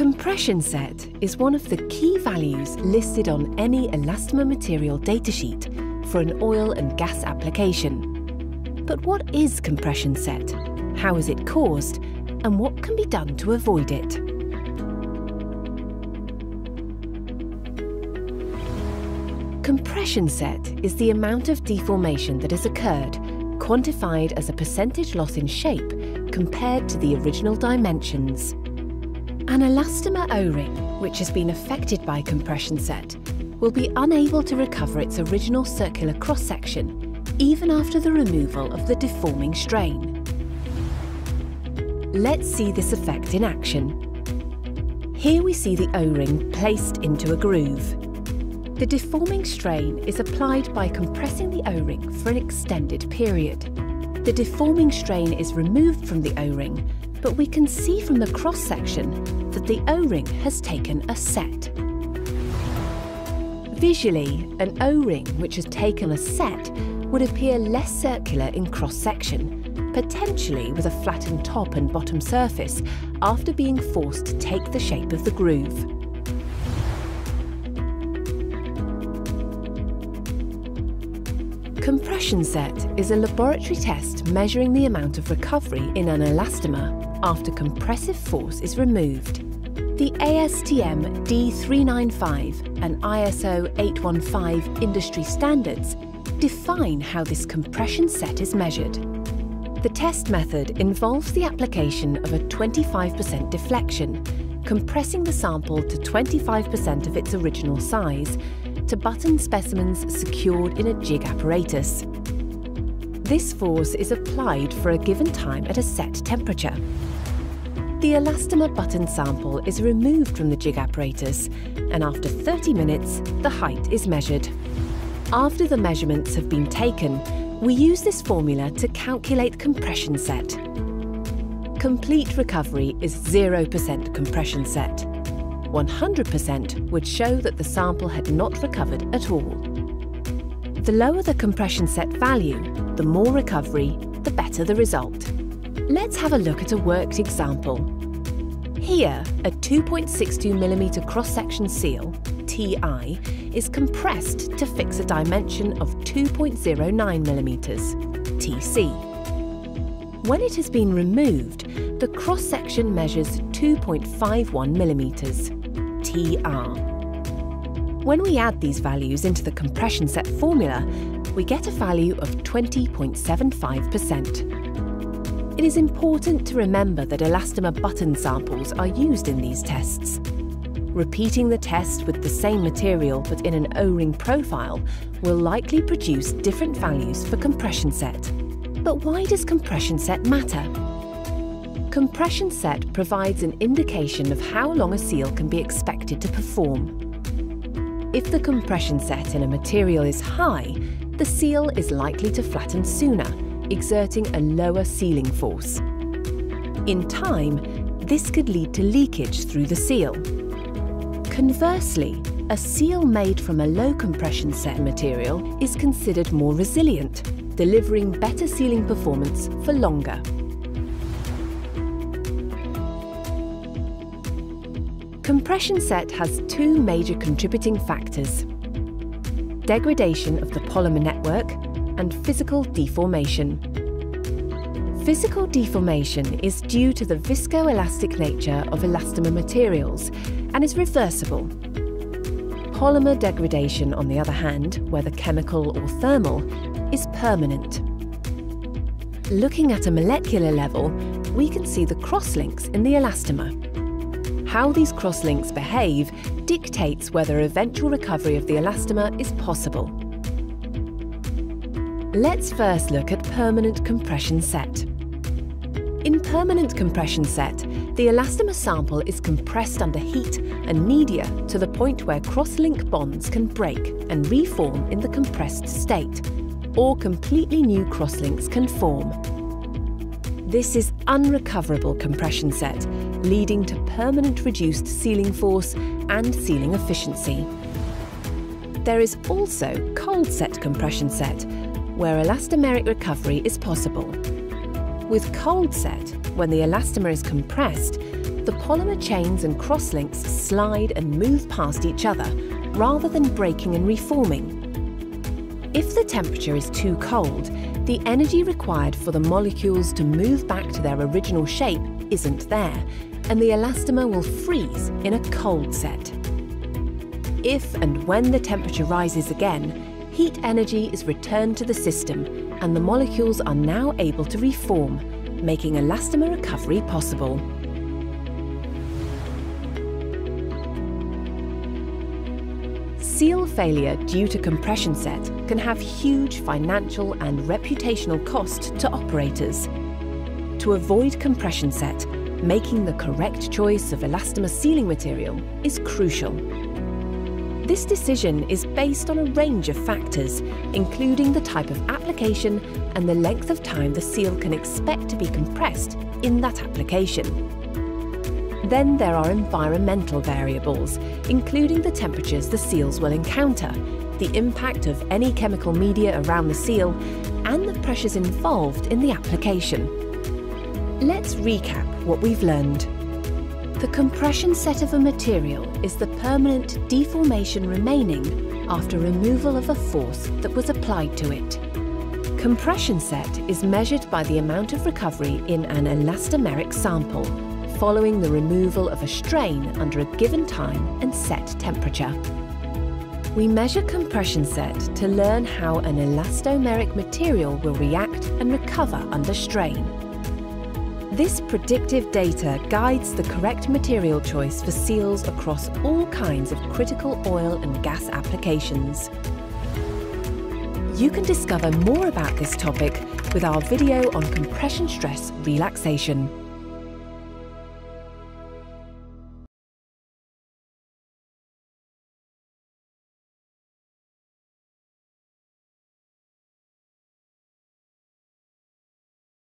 Compression set is one of the key values listed on any elastomer material datasheet for an oil and gas application. But what is compression set? How is it caused? And what can be done to avoid it? Compression set is the amount of deformation that has occurred, quantified as a percentage loss in shape compared to the original dimensions. An elastomer O-ring, which has been affected by compression set, will be unable to recover its original circular cross-section even after the removal of the deforming strain. Let's see this effect in action. Here we see the O-ring placed into a groove. The deforming strain is applied by compressing the O-ring for an extended period. The deforming strain is removed from the O-ring but we can see from the cross-section that the O-ring has taken a set. Visually, an O-ring which has taken a set would appear less circular in cross-section, potentially with a flattened top and bottom surface after being forced to take the shape of the groove. Compression set is a laboratory test measuring the amount of recovery in an elastomer after compressive force is removed. The ASTM D395 and ISO 815 industry standards define how this compression set is measured. The test method involves the application of a 25% deflection, compressing the sample to 25% of its original size to button specimens secured in a jig apparatus. This force is applied for a given time at a set temperature. The elastomer button sample is removed from the jig apparatus and after 30 minutes, the height is measured. After the measurements have been taken, we use this formula to calculate compression set. Complete recovery is 0% compression set. 100% would show that the sample had not recovered at all. The lower the compression set value, the more recovery, the better the result. Let's have a look at a worked example. Here, a 2.62mm cross-section seal, TI, is compressed to fix a dimension of 2.09mm, TC. When it has been removed, the cross-section measures 2.51mm, TR. When we add these values into the compression set formula, we get a value of 20.75%. It is important to remember that elastomer button samples are used in these tests. Repeating the test with the same material but in an O-ring profile will likely produce different values for compression set. But why does compression set matter? Compression set provides an indication of how long a seal can be expected to perform. If the compression set in a material is high, the seal is likely to flatten sooner, exerting a lower sealing force. In time, this could lead to leakage through the seal. Conversely, a seal made from a low compression set material is considered more resilient, delivering better sealing performance for longer. Compression set has two major contributing factors. Degradation of the polymer network and physical deformation. Physical deformation is due to the viscoelastic nature of elastomer materials and is reversible. Polymer degradation, on the other hand, whether chemical or thermal, is permanent. Looking at a molecular level, we can see the crosslinks in the elastomer how these crosslinks behave dictates whether eventual recovery of the elastomer is possible. Let's first look at permanent compression set. In permanent compression set, the elastomer sample is compressed under heat and media to the point where cross-link bonds can break and reform in the compressed state, or completely new crosslinks can form. This is unrecoverable compression set, leading to permanent reduced sealing force and sealing efficiency. There is also cold set compression set, where elastomeric recovery is possible. With cold set, when the elastomer is compressed, the polymer chains and crosslinks slide and move past each other rather than breaking and reforming. If the temperature is too cold, the energy required for the molecules to move back to their original shape isn't there, and the elastomer will freeze in a cold set. If and when the temperature rises again, heat energy is returned to the system and the molecules are now able to reform, making elastomer recovery possible. Seal failure due to compression set can have huge financial and reputational cost to operators. To avoid compression set, making the correct choice of elastomer sealing material is crucial. This decision is based on a range of factors, including the type of application and the length of time the seal can expect to be compressed in that application. Then there are environmental variables, including the temperatures the seals will encounter, the impact of any chemical media around the seal, and the pressures involved in the application. Let's recap what we've learned. The compression set of a material is the permanent deformation remaining after removal of a force that was applied to it. Compression set is measured by the amount of recovery in an elastomeric sample following the removal of a strain under a given time and set temperature. We measure compression set to learn how an elastomeric material will react and recover under strain. This predictive data guides the correct material choice for seals across all kinds of critical oil and gas applications. You can discover more about this topic with our video on compression stress relaxation.